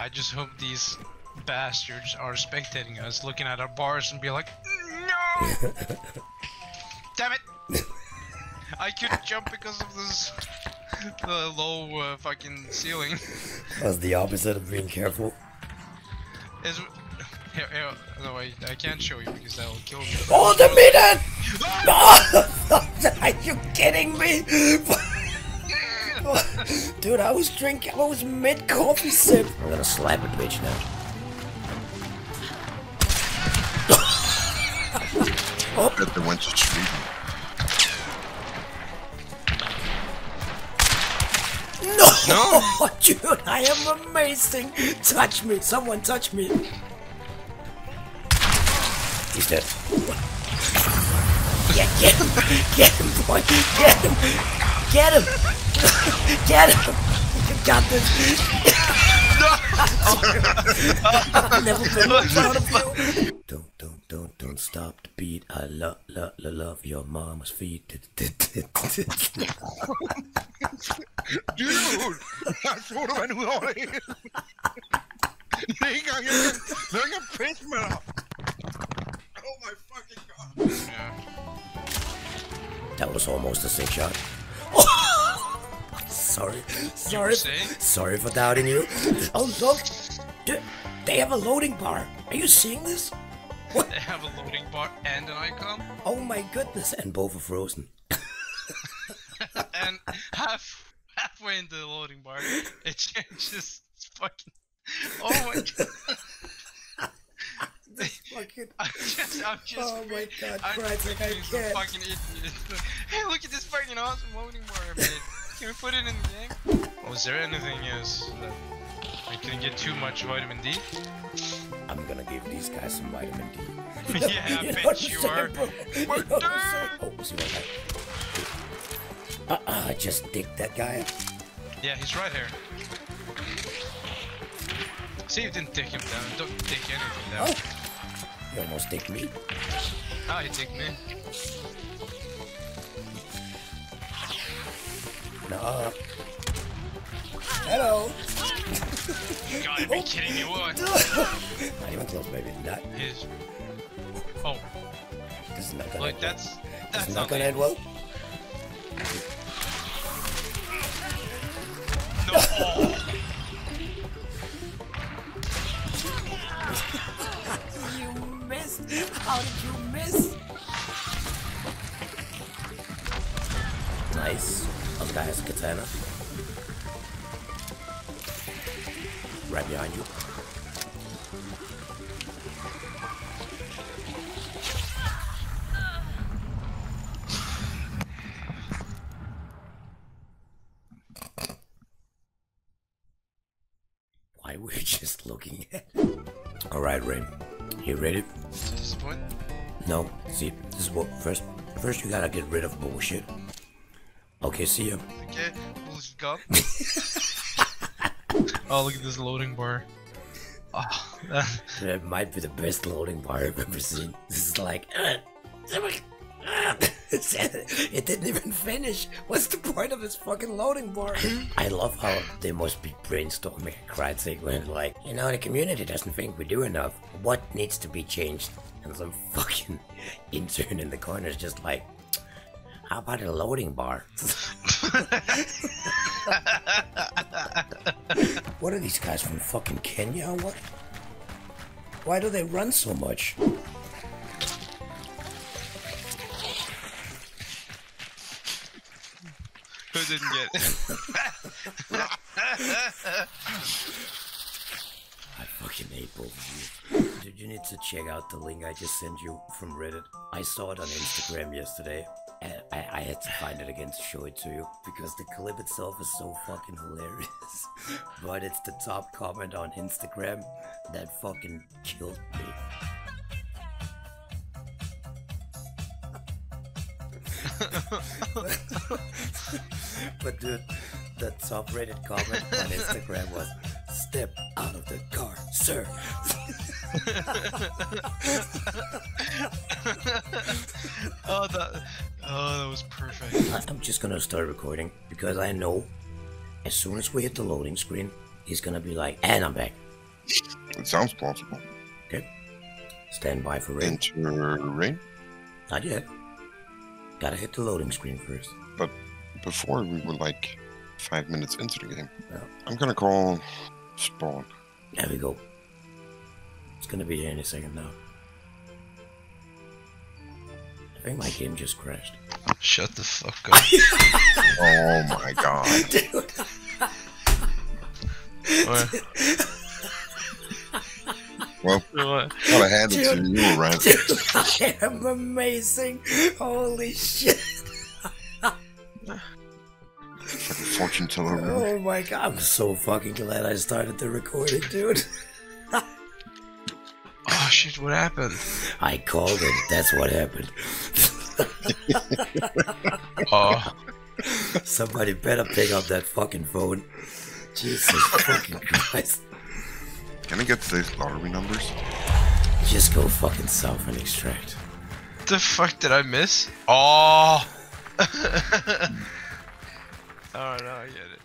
I just hope these bastards are spectating us, looking at our bars and be like, no! Damn it! I couldn't jump because of this, the low uh, fucking ceiling. That's the opposite of being careful. Is here, here, no, I, I can't show you because that will kill me. Oh, the minute! Are you kidding me? Dude, I was drinking, I was mid coffee sip. I'm gonna slap a bitch now. oh. Bet they went to treatment. No! No! Dude, I am amazing! Touch me! Someone touch me! He's dead. Get, get him! Get him, boy! Get him! Get him! Get him! You got this! I've never been more proud of you! Don't, don't, don't, don't stop the beat. I love, love, love, love your mama's feet. Dude! Jeg tror du var en uavhengig. Det er ikke engang, jeg kan, det er ikke engang pisse med dig. Oh my fucking god. Yeah. That was almost a sick shot. Sorry, sorry, sorry for doubting you. Oh look, Dude, they have a loading bar. Are you seeing this? What? They have a loading bar and an icon. Oh my goodness! And both are frozen. and half halfway into the loading bar, it changes. It's fucking. Oh my god. this fucking. I'm just, I'm just. Oh my god, Christ, like I can't. Fucking idiot. hey, look at this fucking awesome loading bar I made. Can we put it in the game? Was there anything else that I can get too much vitamin D? I'm gonna give these guys some vitamin D. yeah, I bet you are. We're done. Oh, see what I I just dicked that guy. Yeah, he's right here. See, you didn't take him down. Don't take anything down. Oh. You almost dicked me. Ah, he dicked me. No. Hello. You gotta be kidding me, what? not even close, baby. Not. His. Oh. This is not gonna like end that's well. that's This is not not gonna end well. Nice. Other guy has a katana. Right behind you. Why were you just looking at? Alright, Rain. You ready? Point? No, see, this is what first. First, you gotta get rid of bullshit. Okay, see you. Okay, bullshit gone. oh, look at this loading bar. Oh, That might be the best loading bar I've ever seen. This is like. Uh, uh, it didn't even finish. What's the point of this fucking loading bar? I love how they must be brainstorming a cried segment like, you know, the community doesn't think we do enough. What needs to be changed? And some fucking intern in the corner is just like, how about a loading bar? what are these guys from fucking Kenya what? Why do they run so much? who didn't get it? I fucking hate both of you. Dude, you need to check out the link I just sent you from Reddit. I saw it on Instagram yesterday. And I, I had to find it again to show it to you because the clip itself is so fucking hilarious. but it's the top comment on Instagram that fucking killed me. but dude, the top rated comment on Instagram was Step out of the car, sir. oh, that. Oh, that was perfect. I- I'm just gonna start recording because I know as soon as we hit the loading screen, he's gonna be like, and I'm back. It sounds plausible. Okay. Stand by for rain. Enter rain. Not yet. Gotta hit the loading screen first. But Before we were like five minutes into the game. Yeah. I'm gonna call spawn. There we go. It's gonna be here in a second now. I think my game just crashed. Shut the fuck up. Oh my god. Dude, What? Well, What? gotta hand it to you, Ryan. dude, I am amazing. Holy shit. Fucking fortune teller. Ryan. Oh my god. I'm so fucking glad I started the recording, dude. Oh shit, what happened? I called it. That's what happened. Oh, Somebody better pick up that fucking phone. Jesus fucking Christ. Can I get the lottery numbers? Just go fucking south and extract. the fuck did I miss? Oh! oh no, I get it.